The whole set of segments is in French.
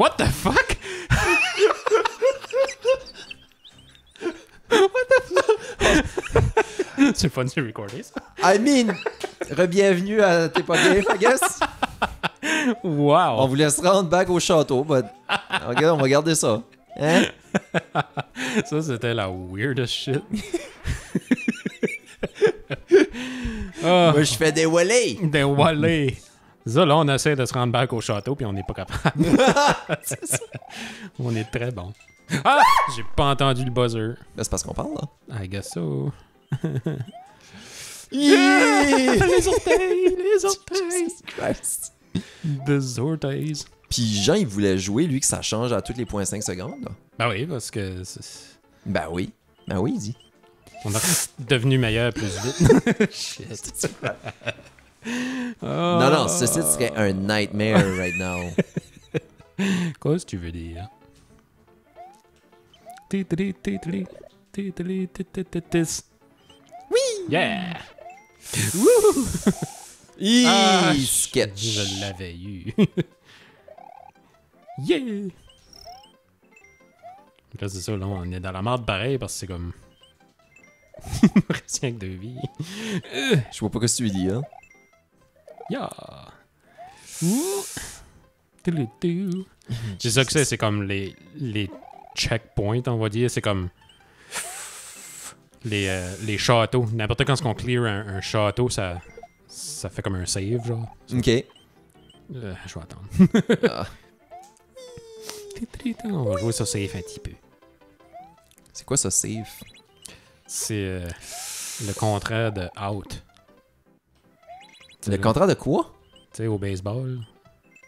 What the fuck? What the fuck? C'est fun de recorder ça. I mean, re-bienvenue à T'es pas game, I guess. On Wow. vous laisse rendre back au château, but... Ok, on va garder ça. Hein? Ça, c'était la weirdest shit. Ah, Moi, je fais des wallets. des wallets. Ça, là, on essaie de se rendre back au château, puis on n'est pas capable. on est très bon. Ah! J'ai pas entendu le buzzer. Ben, c'est parce qu'on parle, là. I guess so. Yeah! les orteils! Les orteils! Jesus Christ. Des orteils. Puis Jean, il voulait jouer, lui, que ça change à toutes les 0.5 secondes. Là. Ben oui, parce que c'est- Ben oui. Ben oui, il dit. on est devenu meilleur plus vite. Shit. Non, non, ce site serait un nightmare right now. Qu'est-ce que tu veux dire? Oui! Yeah! Hi, Ah, sketch. Je l'avais eu. yeah! Là, c'est ça, là, on est dans la merde pareil parce que c'est comme. Reste rien que deux vies. Je vois pas ce que tu dis, hein. Yeah! C'est ça que c'est, c'est comme les, les checkpoints, on va dire. C'est comme les, euh, les châteaux. N'importe quand on clear un, un château, ça, ça fait comme un save, genre. Ok. Euh, je vais attendre. Ah. On va jouer sur save un petit peu. C'est quoi ça, save? C'est euh, le contraire de out. Le contrat de quoi? Tu sais, au baseball.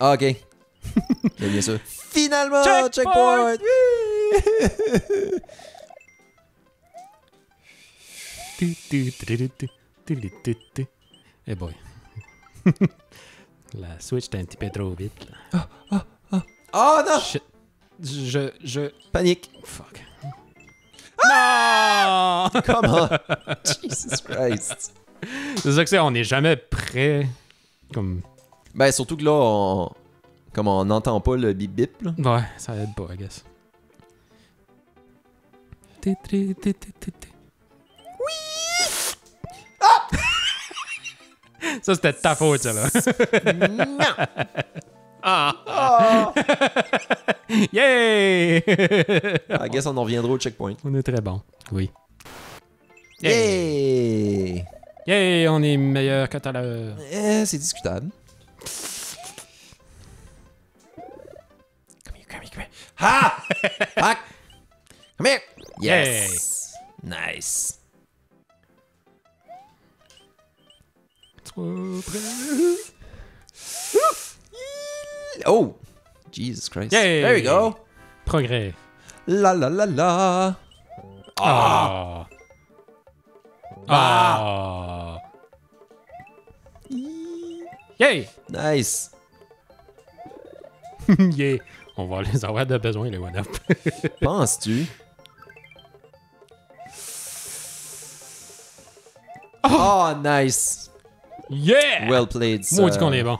Ah, ok. bien sûr. Finalement, checkpoint! checkpoint! Oui! Eh boy. La Switch t'es un petit peu trop vite. Là. Oh, oh, oh. oh non! Je, je... Panique. Fuck. Ah! Non! Come on. Jesus Christ. C'est ça que c'est, on n'est jamais prêt. Comme. Ben, surtout que là, on... Comme on n'entend pas le bip bip, là. Ouais, ça aide pas, I guess. Ti, ti. Ça, c'était de ta faute, ça, là. ah! Yay! I guess on en reviendra au checkpoint. on est très bon. Oui. Yay! Yay, on est meilleur que tout à l'heure. Eh, c'est discutable. Come here, come here, come here. Ha! Ha! Come here! Yes! Nice. Trop près. Oh! Jesus Christ. Yay! There we go. Progrès. La la la la. Ah! Ah! Yay! Nice. yeah! On va les avoir de besoin, les one-up. Penses-tu? Oh, nice. yeah! Well played, sir. Maudit qu'on est bon.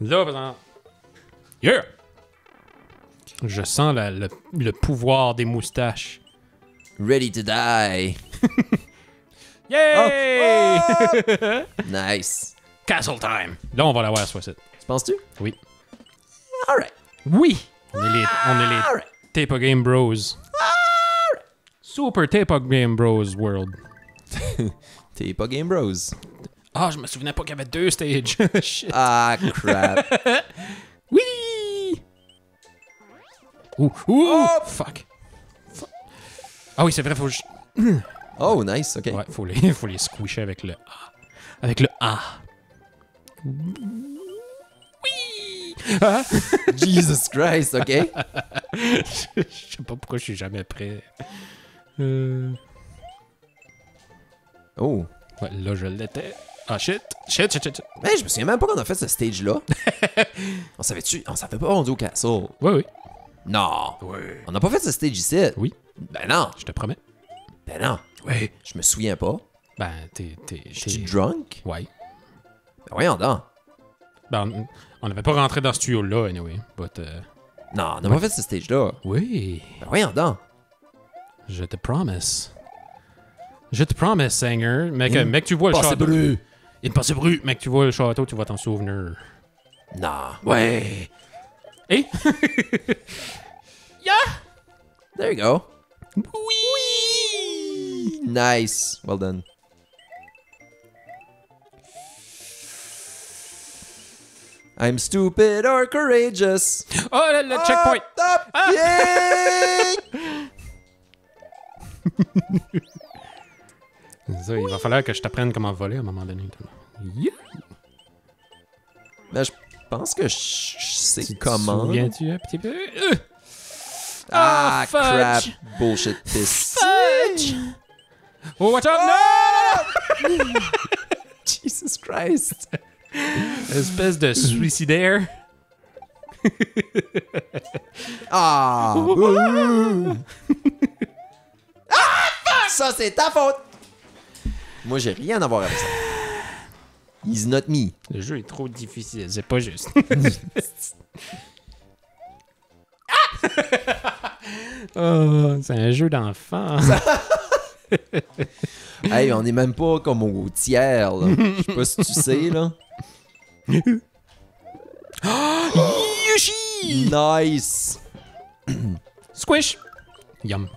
Là, exemple. Yeah! Je sens la- le, le pouvoir des moustaches. Ready to die. Yay! Nice. Castle time! Là, on va l'avoir à 60. Tu penses-tu? Oui. Alright. Oui! On est les, on est les Alright. Tape Game Bros. Super Tape Game Bros World. Pas Game Bros. Ah, je me souvenais pas qu'il y avait deux stages. Shit. Ah, crap. Oui! Ouh, ouh! Fuck. Fuck. Ah oui, c'est vrai, faut que je- Oh, nice, ok. Ouais, faut les, faut les squisher avec le A. Avec le A. Oui! Ah? Jesus Christ, ok. je sais pas pourquoi je suis jamais prêt. Euh... Oh. Ouais, là, je l'étais. Ah, shit. Shit, shit, shit. shit. Mais je me souviens même pas qu'on a fait ce stage-là. on savait-tu? On savait pas rendu au castle. Oui, oui. Non. Oui. On n'a pas fait ce stage ici. Oui. Ben non. Je te promets. Ben non. Oui. Je me souviens pas. Ben, t'es. t'es. Je suis t'es- drunk? Ouais. Ben voyons donc. Ben, on- n'avait pas rentré dans ce tuyau-là, anyway. But, euh, Non, on n'a pas fait ce stage-là. oui, Ben voyons donc. je te promise. Je te promise, Seigneur. Mec, euh, mec, tu vois le château. brûle. Une pensée brûle. Mec, tu vois le château, tu vas t'en souvenir. Non. Ouais. Et? There you go. Oui! Nice. Well done. I'm stupid or courageous. Oh, le, le checkpoint! Up, up, Ah! ça, il va falloir que je t'apprenne comment voler à un moment donné. Yeah. Ben, je pense que je je sais Tu te comment. Souviens-tu un petit peu? Ah, Ah, crap. Bullshit piss. Fudge! Oh, watch out! No! Jesus Christ. Espèce de suicidaire. Ah! ah! fuck! Ça, c'est ta faute! Moi, j'ai rien à voir avec ça. He's not me. Le jeu est trop difficile, c'est pas juste. oh, c'est un jeu d'enfant. Hey, on est même pas comme au tiers, là. Je sais pas si tu sais, là. Yoshi! Nice! Squish! Yum.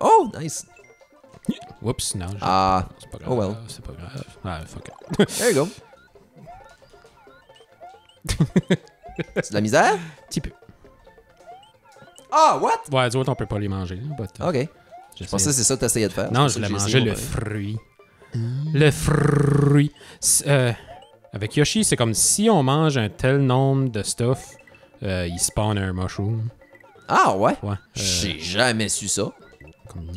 Oh, nice. Oups, non. je- Ah, c'est pas grave. oh well. C'est pas grave. Ah, fuck it. there you go. C'est de la misère? Petit peu. Ah, what? Ouais, les autres, on peut pas les manger. But, uh, Ok. Je pensais que c'est ça que t'essayais de faire. Non, je voulais manger le fruit. Le fruit. Euh, avec Yoshi, c'est comme si on mange un tel nombre de stuff, euh, il spawn un mushroom. Ah, ouais? Ouais. euh, J'ai jamais su ça. comme-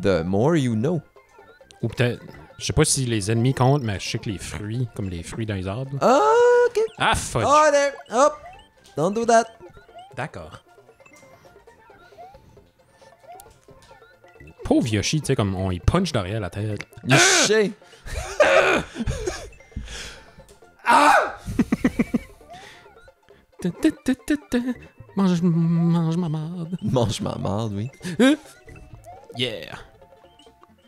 The more you know. Ou peut-être. Je sais pas si les ennemis comptent, mais je sais que les fruits, comme les fruits dans les arbres. Ah, ok. Ah, fudge! Oh, there. Hop. Don't do that. D'accord. Pauvre Yoshi, tu sais, comme on y punch derrière la tête. Ta, ta. Mange, mange ma marde. Mange ma marde, oui. Yeah!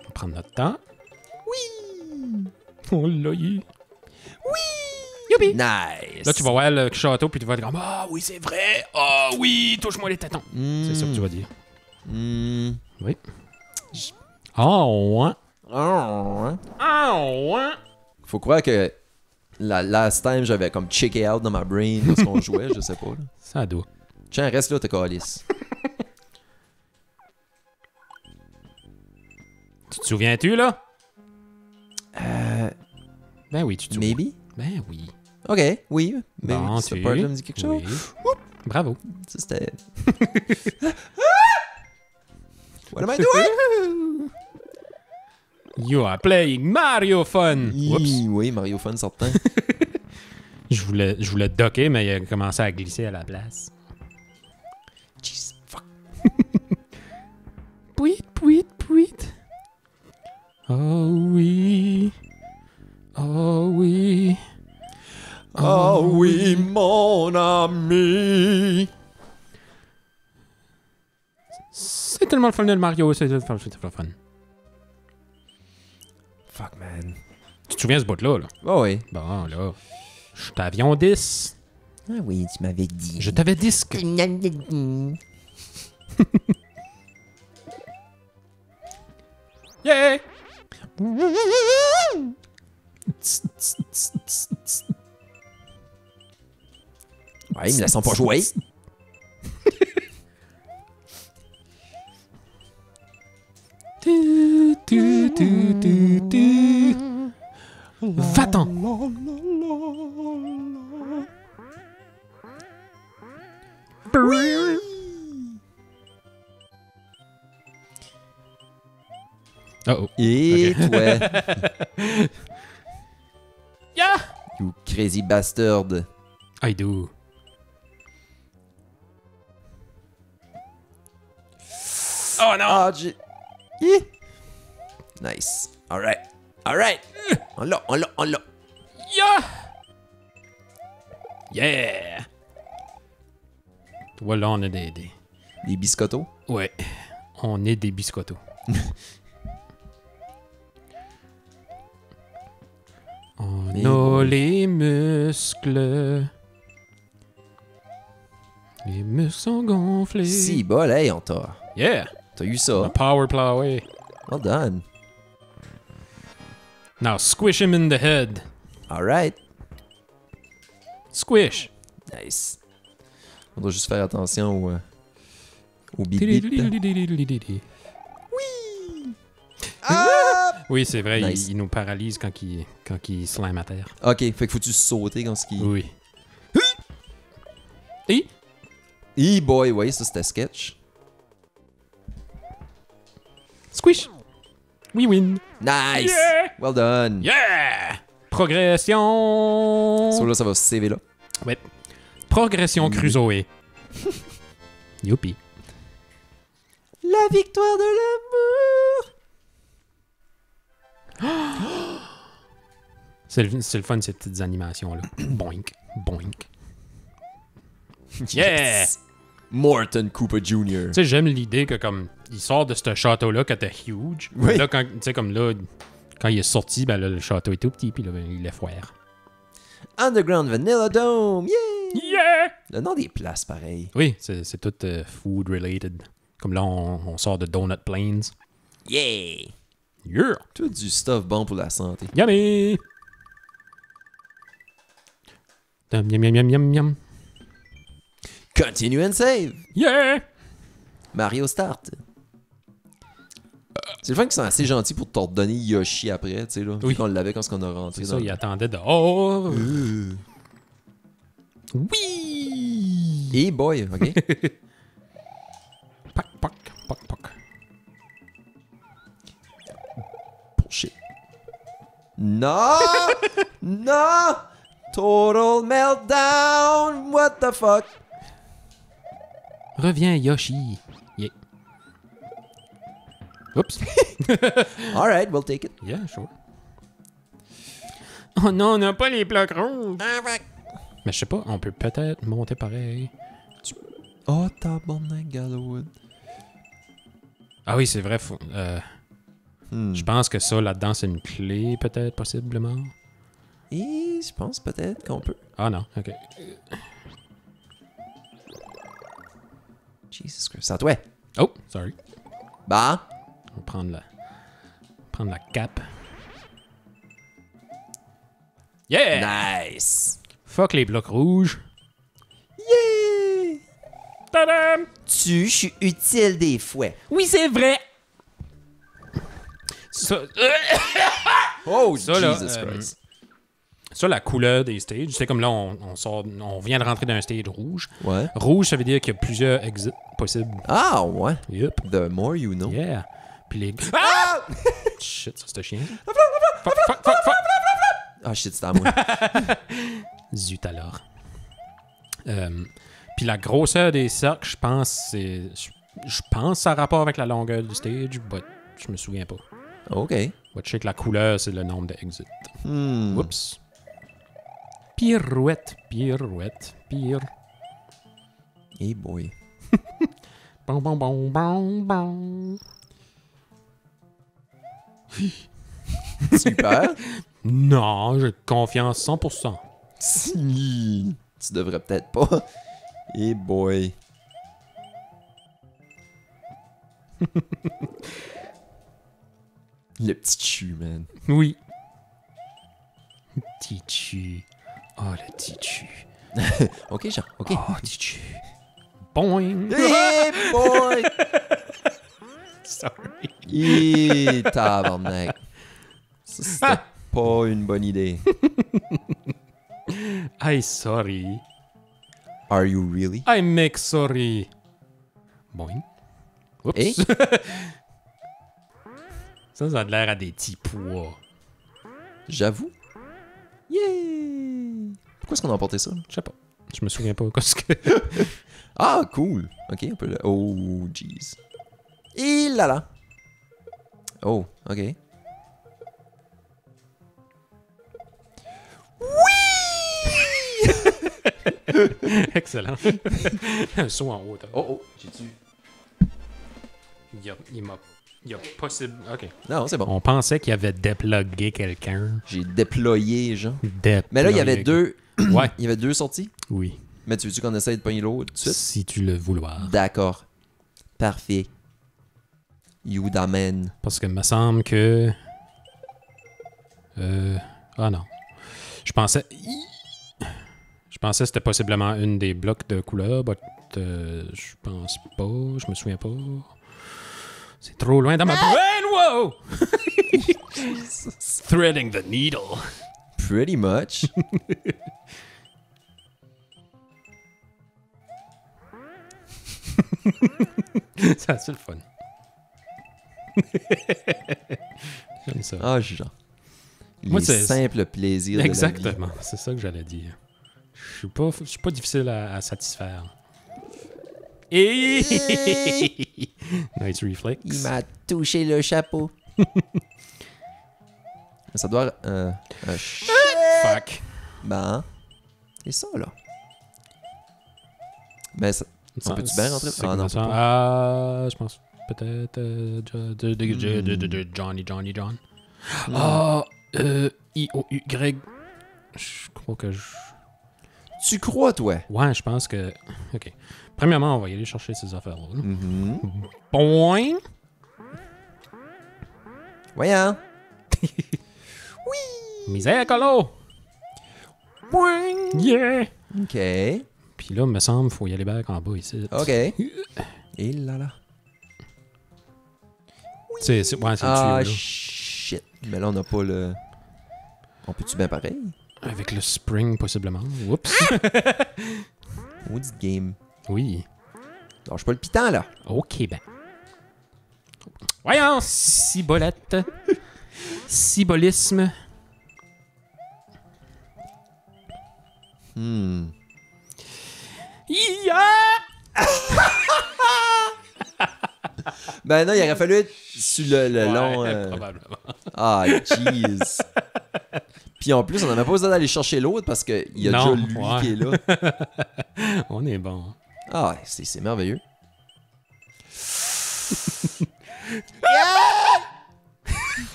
On va prendre notre temps. Oui! On l'a eu. Oui! Youpi! Nice. Là, tu vas voir le château, puis tu vas dire Ah oui, c'est vrai! Ah oui, touche-moi les tétons! C'est ça que tu vas dire. Mm. Oui. Ah ouais! Oh, ouais. Ah ouais! Faut croire que la last time, j'avais comme checké out dans ma brain lorsqu'on jouait, je sais pas. Là. Ça doit. Tiens, reste là, t'es calice. Tu te souviens-tu, là? Euh, Ben oui, tu te souviens. maybe? Ben oui. Ok, oui. Mais Bon, tu- me dit quelque chose. Oui. Bravo. Ça, c'était... What am I doing? You are playing Mario Fun! Oups. Oui, Mario Fun certain. Je voulais, je voulais docker, mais il a commencé à glisser à la place. Jeez, fuck. Pouit, pouit, pouit. Oh oui. Oh oui. Oh oui, mon ami. C'est tellement le fun de Mario, c'est tellement c'est tellement fun. Fuck, man. Tu te souviens de ce bout-là, là? Oh oui. Bon, là. Je t'avion 10. Ah oui, tu m'avais dit. Je t'avais disque. Yeah! Ouais, ils me laissent pas jouer. Va-t'en! Oh oh. Et toi, Yeah! you crazy bastard. I do. Oh non! Ah, j'ai... Hi. Nice. Alright. Alright. On l'a, on l'a, on l'a. Yeah! Yeah! Voilà, on a des, des- Des biscottos? Ouais. On est des biscottos. on a les muscles. Les muscles sont gonflés. Si, bol, hey, on t'a. Yeah! T'as eu A ça. power plowé. Well done. Now squish him in the head. Alright. Squish. Nice. On doit juste faire attention au, euh, au bip bip. Oui! Ah! Oui, c'est vrai, Nice. il, il nous paralyse quand il, quand il slime à terre. Ok, fait que faut-tu sauter quand ce qui. Oui. Et? E boy, ouais, ça c'était sketch. Squish! We win! Nice! Yeah! Well done! Yeah! Progression! So là, ça va se sauver là. Ouais. Progression Mm. Crusoe. Youpi. La victoire de C'est le, c'est le fun, ces petites animations-là. boink, boink. Yeah! Yes. Morton Cooper Jr. Tu sais, j'aime l'idée que comme il sort de ce château-là quand t'es huge. Oui. Là, quand, tu sais, comme là, quand il est sorti, ben là, le château est tout petit, puis là, ben, il est foire. Underground Vanilla Dome! Yeah! Yeah! Le nom des places, pareil. Oui, c'est c'est tout euh, food related. Comme là, on, on sort de Donut Plains. Yeah! Yeah! Tout du stuff bon pour la santé. Yummy! Yum, yum, yum, yum, yum, yum. Continue and save! Yeah! Mario Start. C'est le fun qu'ils sont assez gentils pour te redonner Yoshi après, tu sais, là. Oui. Vu qu'on l'avait quand on a rentré C'est ça, il attendait dehors. Euh. Oui! Hey boy, ok? Pac, pac, pac, pac. Bullshit. Non! non! Total meltdown! What the fuck? Reviens, Yoshi. Yeah. Oups. Alright, we'll take it. Yeah, sure. Oh non, on n'a pas les blocs rouges. Mais je sais pas, on peut peut-être monter pareil. Oh, tabarnak, Gallowwood. Ah oui, c'est vrai. faut- euh, Hmm. je pense que ça, là-dedans, c'est une clé, peut-être, possiblement. Et je pense peut-être qu'on peut. Ah non, ok. Jesus Christ. C'est à toi. Oh, sorry. Bah. On va prendre la, prendre la cape. Yeah! Nice. Fuck les blocs rouges. Yeah! Tadam! Tu, je suis utile des fouets. Oui, c'est vrai! Ça, Oh, Ça, là, Jesus euh, Christ. ça, la couleur des stages, c'est comme là, on, on sort, on vient de rentrer dans un stage rouge. Ouais. Rouge, ça veut dire qu'il y a plusieurs exits possibles. Ah, ouais. Yep. The more you know. Yeah. Puis les. Ah! Shit, ça c'était chien. Ah, shit, c'était à moi. Zut alors. Euh, Puis la grosseur des cercles, je pense, c'est. Je pense que ça a rapport avec la longueur du stage, but je me souviens pas. OK. But je sais que la couleur, c'est le nombre d'exits. Hmm. Oups. Pirouette, pirouette, pire. Hey boy. Bon, bon, bon, bon, bon. Super. Non, j'ai confiance 100%. Si. tu devrais peut-être pas. Hey boy. Le petit chu, man. Oui. Titu. Oh, le titu. Ok, Jean. Ok. Oh, titu. Boing. Hey boy! Sorry. Hey, tabarnak. Ça, c'était pas une bonne idée. I sorry. Are you really? I make sorry. Boing. Oups. Ça, ça a l'air à des petits pois. J'avoue. Yeah! Pourquoi est-ce qu'on a emporté ça? Je sais pas. Je me souviens pas que. Ah, cool. Ok, on peut le... Oh, jeez. Il l'a là. Oh, ok. Oui Excellent. Un saut en haut. Oh, oh, j'ai tué. Il, a, il m'a. A possible. Ok. Non, c'est bon. On pensait qu'il avait déplogué quelqu'un. J'ai déployé, genre. Mais là, il y avait deux. ouais. Il y avait deux sorties? Oui. Mais tu veux-tu qu'on essaye de pogner l'eau tout de suite? Si tu le vouloir. D'accord. Parfait. Man. Parce que me semble que. Euh. Ah non. Je pensais. Je pensais que c'était possiblement une des blocs de couleur, mais euh, je pense pas. Je me souviens pas. C'est trop loin dans ma brain, wow! Threading the needle. Pretty much. Ça, c'est le fun. J'aime ça. Ah, genre. Moi, Les simples plaisirs. Exactement, c'est ça que j'allais dire. Je suis pas, je suis pas difficile à, à satisfaire. Et nice reflex. Il m'a touché le chapeau. ça doit... Euh, un ch- Fuck. Ben, c'est ça, là. Mais ça... On peut-tu bien rentrer? Ah, non, ça? Ah, je pense peut-être euh, de- de- Johnny, Johnny, John. Ah, euh, I-O-U-Y. Je crois que je... Tu crois, toi? Ouais, je pense que... OK. Premièrement, on va y aller chercher ces affaires-là. là. Mhm. Point. Voyons. Misère, colo. Boing. Yeah. OK. Puis là, me semble, faut y aller back en bas ici. OK. Et là là. C'est, c'est, ouais, c'est Ah, le tuyau, shit. Mais là, on n'a pas le... On peut-tu bien pareil? Avec le spring, possiblement. Oups. Maudit game. oui. Lâche pas le pitant, là. OK, ben. Voyons, cibolette. Cibolisme. Hmm. Ya! Ben non, il aurait fallu être sur le, le Ouais, long... euh, Probablement. Ah, jeez. Puis en plus, on n'avait pas besoin d'aller chercher l'autre parce qu'il y a Non, déjà lui ouais. qui est là. On est bon. Ah, c'est c'est merveilleux.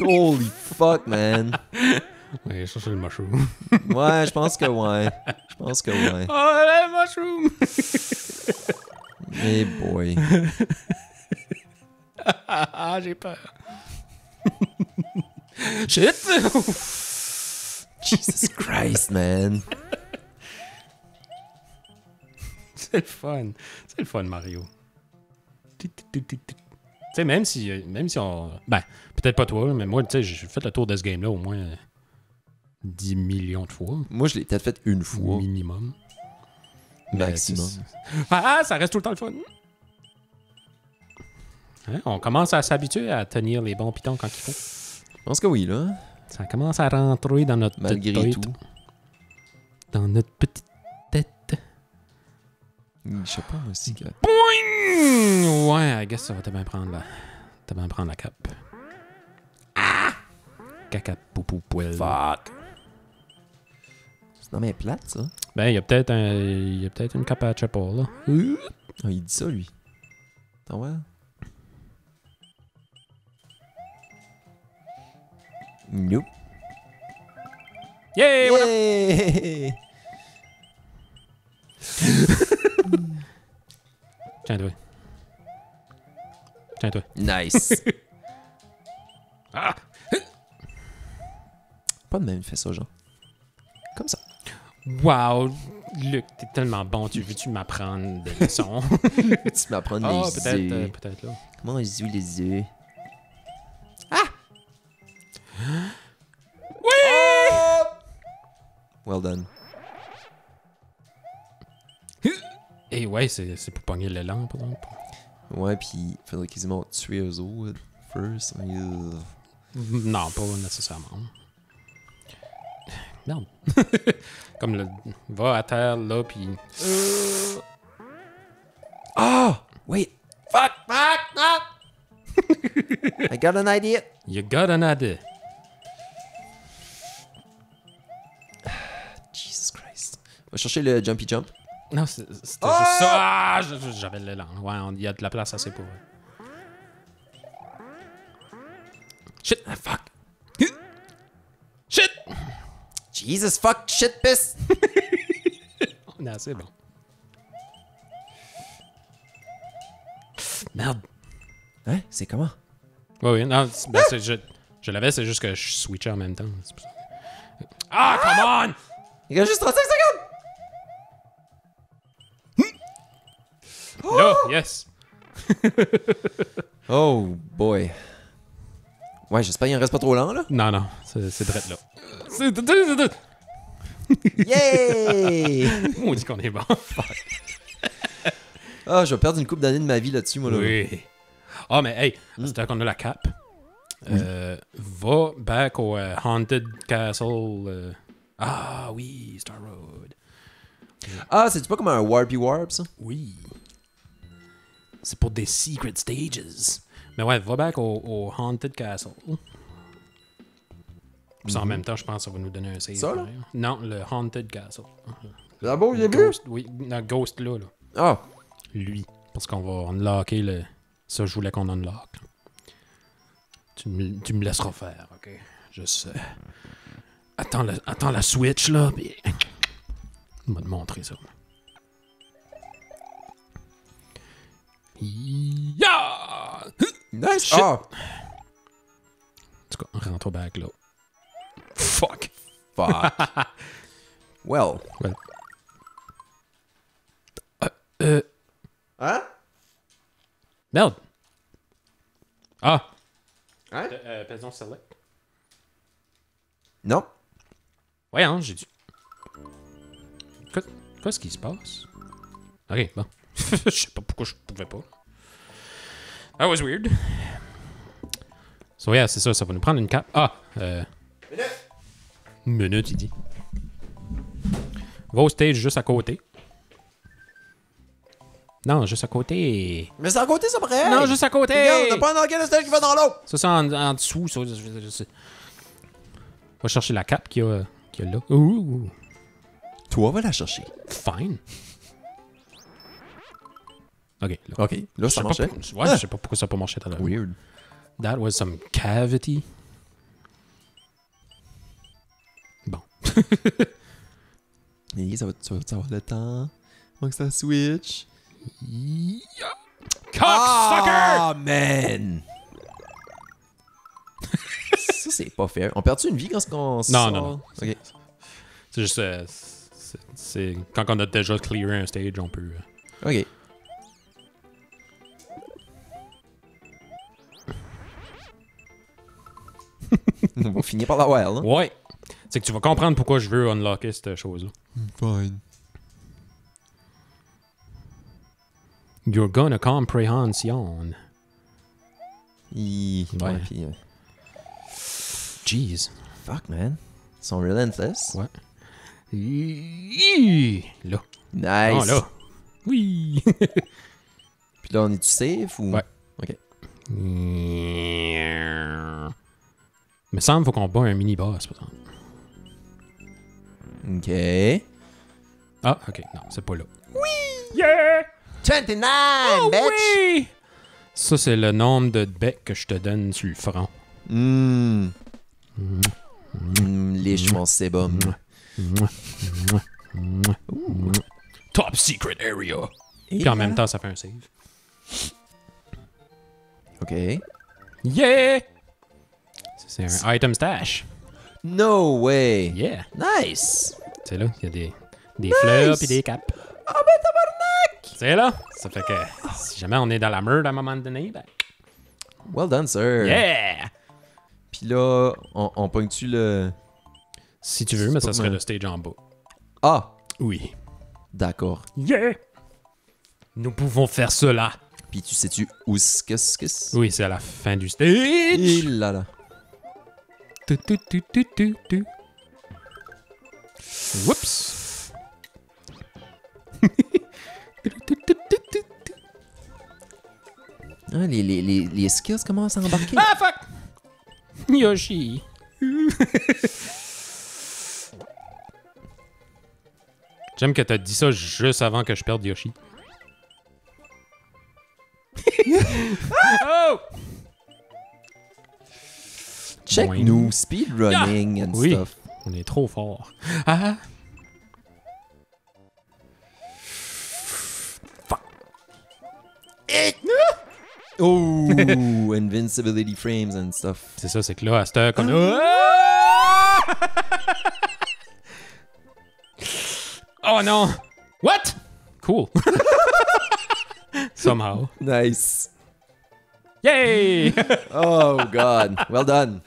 Holy fuck, man. Ouais, chercher le mushroom. Ouais, je pense que ouais. Je pense que ouais. Oh, le mushroom! Hey boy. Ah, j'ai peur. Shit! Jesus Christ, man. C'est le fun. C'est le fun, Mario. Tu sais, même si, euh, même si on. Ben, peut-être pas toi, mais moi, tu sais, j'ai fait le tour de ce game-là au moins 10 millions de fois. Moi, je l'ai peut-être fait une fois. Minimum. Maximum. Ah, ça reste tout le temps le fun. Hein, On commence à s'habituer à tenir les bons pitons quand il faut. Je pense que oui, là. Ça commence à rentrer dans notre Malgré tête, tout. Dans notre petite tête. Je sais pas, moi aussi. Que... Boing! Ouais, I guess ça va te bien prendre la... te bien prendre la cape. Ah! Caca poupou poil. Fuck. C'est dans mes plates, ça. Ben, il y a peut-être un... il y a peut-être une cape à Chapel, là. Ah, il dit ça, lui. Attends, ouais. Nope. Yay! Yay! Tiens-toi. Tiens-toi. Nice. Ah! Pas de même fait ça, genre. Comme ça. Wow! Luc, t'es tellement bon. Tu veux-tu m'apprendre des leçons? tu m'apprends Ah, les peut-être, euh, peut-être là. Comment on joue les œufs? Well done. Et ouais, c'est c'est pour pogner l'élan, par exemple. Ouais, puis faudrait quasiment tuer eux autres first. Ugh. Non, pas nécessairement. Merde. Comme le. Va à terre, là, puis. Ah! Wait! Fuck! Fuck! Fuck! I got an idea! You got an idea. Chercher le jumpy jump. Non, c'est- c'était Ah! juste ça. Ah, j'avais l'élan. Ouais, on- il y a de la place assez pour. Shit, ah, fuck. Shit! Jesus fuck shit piss. On est assez bon. Merde. Hein? C'est comment? Oui, oui, non, c'est- ben, c'est- je, je l'avais, c'est juste que je switchais en même temps. c'est. Ah, come Il reste juste 35 yes. Oh boy. Ouais, j'espère qu'il en reste pas trop lent, là. Non, non, c'est c'est drette là. C'est- c'est- c'est- c'est- Yay! On dit qu'on est bon. Ah, je vais perdre une coupe d'années de ma vie là-dessus, moi, là. Oui. Ah, mais hey, c'est qu'on a la cape. Euh, va back au euh, Haunted Castle. euh. Ah oui, Star Road. Ah, c'est-tu pas comme un Warpy Warp, ça? Oui. C'est pour des secret stages. Mais ouais, va back au, au Haunted Castle. Puis en même temps, je pense que ça va nous donner un save. Ça, là? Non, le Haunted Castle. D'abord, il Ghost, oui, le Ghost là, là. Ah, Lui. Parce qu'on va unlocker le. Ça, je voulais qu'on unlock. Tu me, tu me laisseras faire, ok? Je sais. Attends, le- attends la Switch, là, puis. On va te montrer ça. Ya! nice! Shit. Ah, En tout cas, rentre au back, là. Fuck! fuck. well. Euh. Hein? Merde! Ah! Hein? Euh, Pesons select. Non. Ouais, hein, j'ai dû. Qu'est-ce qui se passe? Ok, bon. Je sais pas pourquoi je pouvais pas. That was weird. So, yeah, c'est ça, ça va nous prendre une cape. Ah! Euh. Une minute, il dit. Va au stage juste à côté. Non, juste à côté. Mais c'est à côté, ça pareil! Non, juste à côté! Regarde, on n'a pas un enquête de stage qui va dans l'autre! Ça, c'est en, en dessous. Ça. On va chercher la cape qu'il y a, qu'il y a là. Ouh, Toi, va la chercher. fine. Ok, là. Ok, là, ça pas marchait. pourquoi- ouais, je sais pas pourquoi ça n'a pas marché tout à l'heure. Weird. That was some cavity. Bon. Et ça va, ça va, ça va le temps. Donc ça switch. Cocksucker! Ah, man! ça, c'est pas fair. On perd-tu une vie quand on Non, sort? non, non. Ok. C'est juste. euh, c'est- c'est quand on a déjà clearé un stage, on peut. euh, Ok. on va finir par l'avoir, là. Ouais. C'est que tu vas comprendre pourquoi je veux unlocker cette chose-là. Fine. You're gonna comprehension. Hi, Ouais. ouais, puis, euh, Jeez. fuck, man. Ils sont relentless. Ouais. Là. Nice. Ah, là. Oui. Puis là, on est-tu safe ou? Ouais. Ok. Me semble faut qu'on bat un mini boss par exemple. Ok. Ah, ok, non, c'est pas là. Oui! Yeah! 29, Oh, bitch! oui! Ça, c'est le nombre de becs que je te donne sur le front. Mmh. Mmh, les cheveux c'est bon. Top secret area. Et Puis en même temps, ça fait un save. Ok. Yeah! C'est un item stash. No way! Yeah! Nice! C'est là, il y a des, des fleurs puis des capes. Oh ben tabarnak! C'est là. Ça fait que si jamais on est dans la merde à un moment donné, ben. Well done, sir. Yeah! Puis là, on, on pogne-tu le... Si tu veux, mais ça serait le stage en bas. Ah! Oui. D'accord. Yeah! Nous pouvons faire cela. Puis tu sais-tu où ce que ce que c'est? Oui, c'est à la fin du stage. Et là là. Tu, tu, tu. Whoops. Ah, les, les, les, les skills commencent à embarquer. ah, fuck! Yoshi. J'aime que t'as dit ça juste avant que je perde Yoshi. oh! Check Boing. nous, speedrunning and Oui. stuff. On est trop fort. Ah! Oh, invincibility frames and stuff. C'est ça, c'est que là, à cette heure, comme. oh non! What? Cool. Somehow. Nice. Yay! Oh God, well done.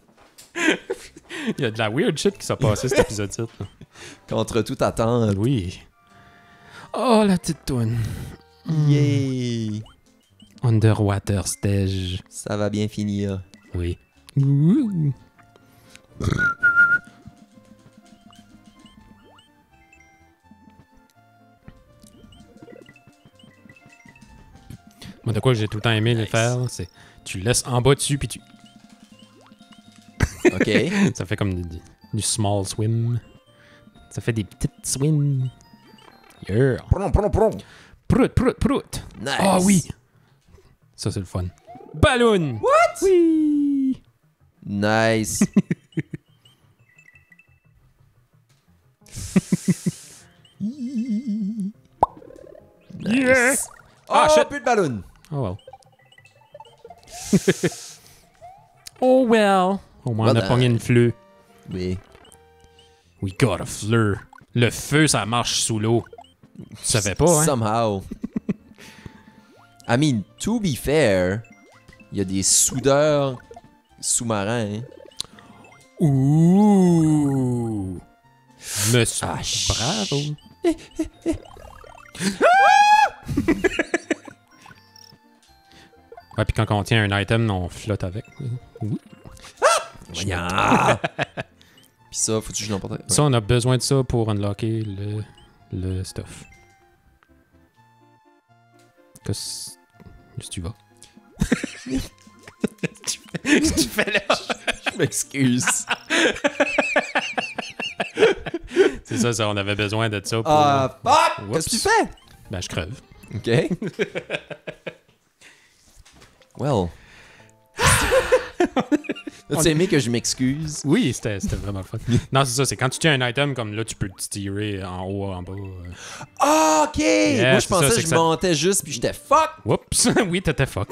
Il y a de la weird shit qui s'est passé cet épisode-ci. Contre toute attente. Oui. Oh, la petite toune. Yay. Underwater stage. Ça va bien finir. Oui. Ouh. Moi, de quoi j'ai tout le temps aimé le Nice. faire, c'est tu le laisses en bas dessus, puis tu... OK. ça fait comme du, du small swim. Ça fait des petites swims. Yeah. Pron, pron, pron. Prout, prout, prout. Nice. Ah oui! Ça, c'est le fun. Balloon! What? Oui! Nice. Yeah. nice. Ah, oh, shit. plus de ballon. Oh well. oh well. Au moins, on a Well pogné done. une fleu. Oui. We got a fleur. Le feu, ça marche sous l'eau. Tu savais pas, hein? Somehow. I mean, to be fair, il y a des soudeurs sous-marins. hein. Ouh! Monsieur. Ah, Bravo. ouais, puis quand on tient un item, on flotte avec. Oui. Voyons. Puis ça, faut-tu que je l'emporte? Ça, on a besoin de ça pour unlocker le, le stuff. Qu'est-ce que tu vas? Tu fais là? Je m'excuse. C'est ça, ça, on avait besoin de ça pour... Ah. Qu'est-ce que tu fais? Ben, je crève. OK. well. As-tu aimé que je m'excuse? Oui, c'était vraiment fun. non, c'est ça, c'est quand tu tiens un item, comme là, tu peux te tirer en haut, en bas. euh. Ah, OK! Moi, je ça, pensais que je ça- montais juste, puis j'étais fuck! Oups! oui, t'étais fuck.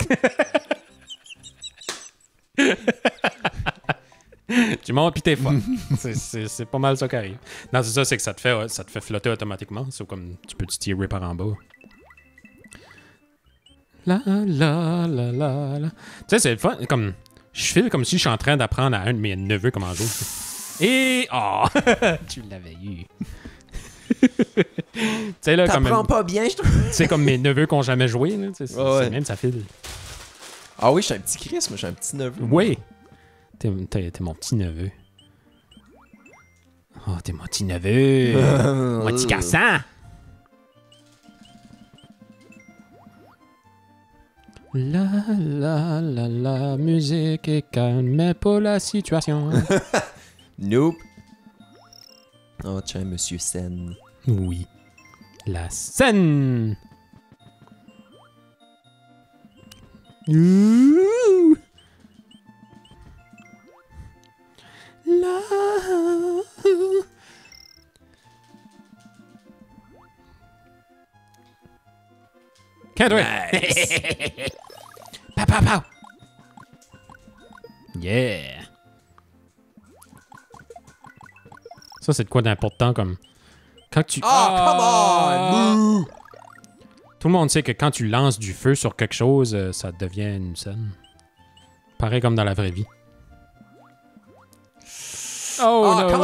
tu montes pis t'es fuck. C'est pas mal ça qui arrive. Non, c'est ça, c'est que ça te fait, ça te fait flotter automatiquement. C'est comme tu peux te tirer par en bas. La la la la la. Tu sais, c'est le fun. Comme, je file comme si je suis en train d'apprendre à un de mes neveux comment jouer. Et. Oh! tu l'avais eu. tu sais, là, comme. Pas bien, je trouve. C'est comme mes neveux qui n'ont jamais joué. Là, c'est- Ouais, ouais. c'est même ça file. Ah oui, je suis un petit Chris, moi, je suis un petit neveu. Oui. T'es, t'es- t'es mon petit neveu. Oh, t'es mon petit neveu. mon petit garçon. La la la la musique est calme, mais pas la situation. Nope. Oh, tiens, Monsieur Sen. oui. La scène. Ouh. La. Can't do it. pow, pow, pow. Yeah. Ça, c'est de quoi d'important comme. Quand tu. Ah, come on! Tout le monde sait que quand tu lances du feu sur quelque chose, euh, ça devient une scène. Pareil comme dans la vraie vie. Oh Ah, no! come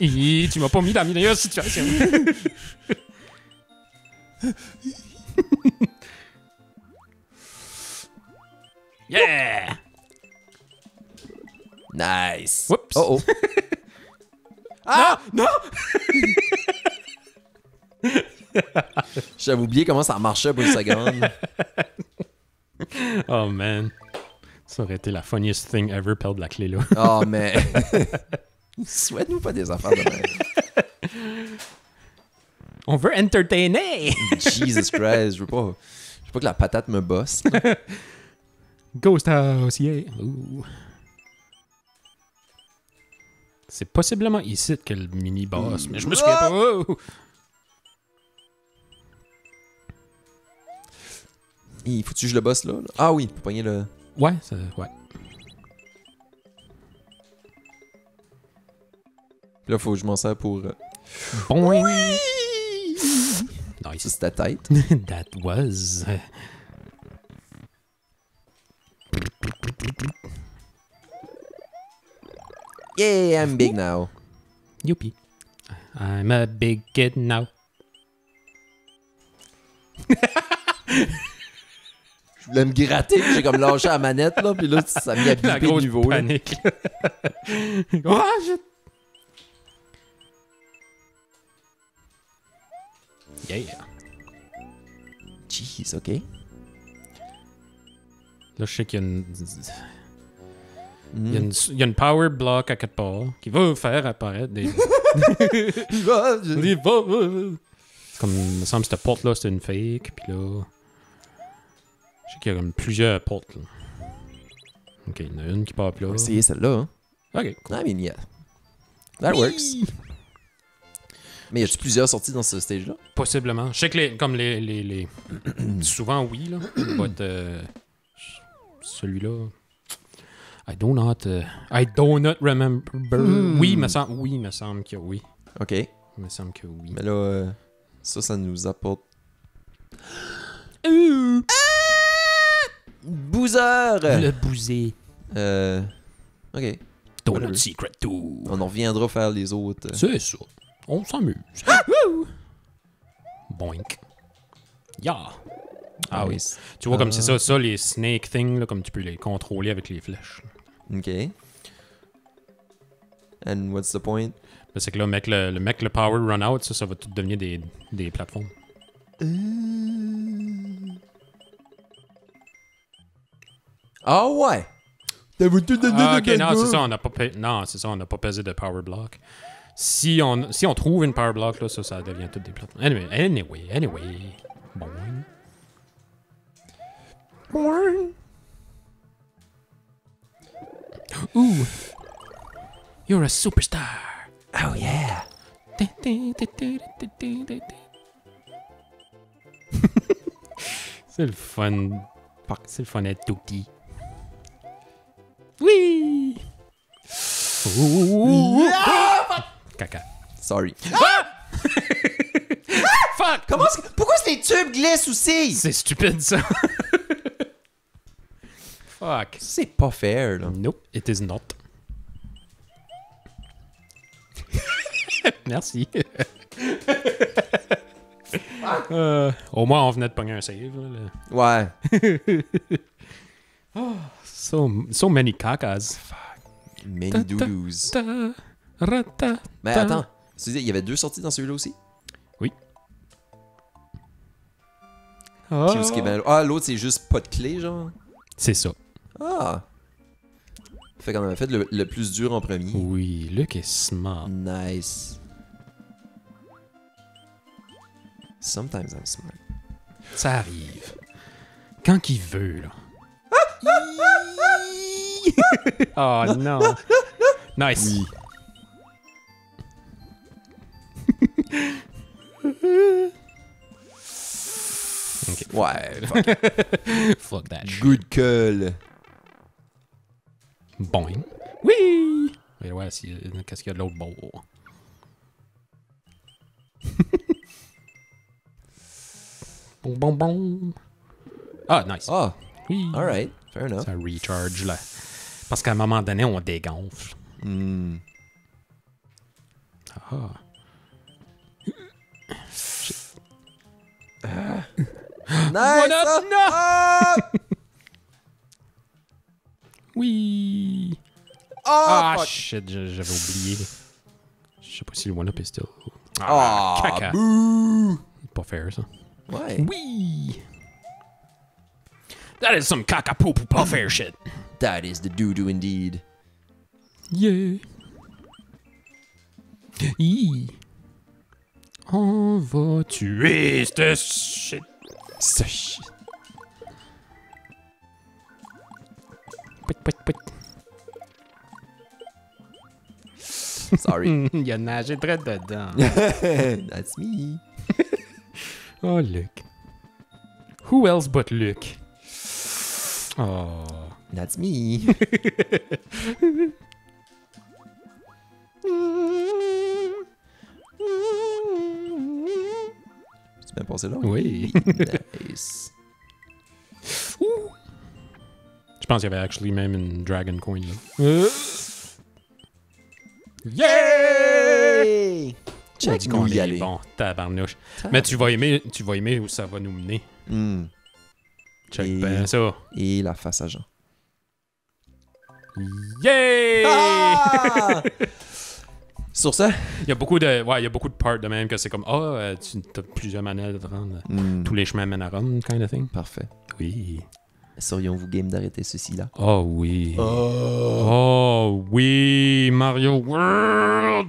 Hi, tu m'as pas mis dans la meilleure situation. yeah! Nice. Whoops. Oh oh. ah! Non! J'avais oublié comment ça marchait pour une seconde. Oh man. Ça aurait été la funniest thing ever, perdre la clé là. Oh, mais. Souhaite-nous pas des affaires de même. On veut entertainer! Jesus Christ, je veux pas. Je veux pas que la patate me bosse. Ghost House, yeah! C'est possiblement ici que le mini-boss, mais je me souviens pas. Oh! Il faut-tu que je le bosse là, là? Ah oui, pour pogner le. Ouais, ça, ouais. Là, faut que je m'en sers pour. euh, Boing! Nice. c'est ta tête. That was. Yeah, I'm big now. Youpi. I'm a big kid now. Je voulais me gratter, puis j'ai comme lâché la manette, là, puis là, ça m'a mis à La biper de grosse nouveau. là. panique. Yeah. Jeez, ok. Là, je sais qu'il y a une... Mhm. Il y, a une, il y a une power block à quelque part qui va faire apparaître des. Il va, je- des va- Comme, il me semble que cette porte-là, c'était une fake, puis là. Je sais qu'il y a comme plusieurs portes, là. Ok, il y en a une qui part là. On va essayer celle-là. Hein. Ok, cool. I mean, yeah. That works. Mais y a-tu plusieurs sorties dans ce stage-là? Possiblement. Je sais que les, comme les. les, les- souvent, oui, là. But, euh, celui-là. I do not. euh, I do not remember. Oui, me semble, oui, me semble que oui. Ok. me semble que oui. Mais là, euh, ça, ça nous apporte. Boozer! Le bouser. Euh. Ok. Donut. Secret 2. On en reviendra faire les autres. C'est ça. On s'amuse. Woo! Boink. Yeah. Ah oui. Nice. Tu vois, comme c'est Ah. ça, ça, les snake things, là, comme tu peux les contrôler avec les flèches. Ok. And what's the point? Là, C'est que là, mec, le, le mec, le power run out, ça, ça va tout devenir des, des plateformes. Ah ouais! Ah, ok, non, c'est ça, on n'a pas, pa- non, c'est ça, on n'a pas pesé de power block. Si on, si on trouve une power block, là, ça, ça devient toutes des plateformes. Anyway, anyway, anyway. Bon. Ooh. You're a superstar. Oh yeah! C'est le fun. C'est le fun d'être tout petit. Oui! Ouh! Caca. Sorry. Fuck! Comment est-ce que- Pourquoi ces tubes glissent aussi? C'est stupide ça. Fuck. C'est pas fair, là. Nope, it is not. Merci. Euh, au moins, on venait de pogner un save. là, Ouais. So, so many cacas. Many Ta- rata, Mais attends, tu dis, il y avait deux sorties dans celui-là aussi? Ah. Qui- où ce qui est bien- Ah, l'autre, c'est juste pas de clé, genre? C'est ça. Ah! Fait qu'on avait fait le, le plus dur en premier. Oui, Luc est smart. Nice. Sometimes I'm smart. Ça arrive. Quand qu'il veut, là. oh non. Nice. Ouais, fuck. Fuck that shit. Good call. Boing. Oui! Mais ouais, si, euh, qu'est-ce qu'il y a de l'autre bord? bon, bon, bon. Ah, nice. Ah, oui. alright. Fair enough. Ça recharge, là. Parce qu'à un moment donné, on dégonfle. Hmm. Ah. Nice! What up? ah! No! Ah! Oui! Ah, Ah, fuck. shit, j'avais oublié. Je sais pas si le one-up est still. Ah, caca. boo! Pas fair, ça. Ouais. Oui! That is some caca poop pas fair shit. That is the doo-doo indeed. Yeah. Hi. On va tuer ce shit. Ce shit. Sorry. Il a nagé très dedans. That's me. Oh, Luke. Who else but Luke? Oh. That's me. Passé là? Oui. Nice. Je pense qu'il y avait actually même une Dragon Coin là. Yeah! Check nous y aller. bon, tabarnouche. Mais tu vas aimer, tu vas aimer où ça va nous mener. Hmm. Check Et- ben ça. Et la face à Jean. Yeah! Ah! Sur ça? Il y a beaucoup de, ouais, il y a beaucoup de parts de même que c'est comme, ah, euh, tu as plusieurs manières de te rendre. Hmm. Tous les chemins mènent à Rome, kind of thing. Parfait. Oui. Serions-vous game d'arrêter ceci là? Oh oui. Oh! Oh oui, Mario World!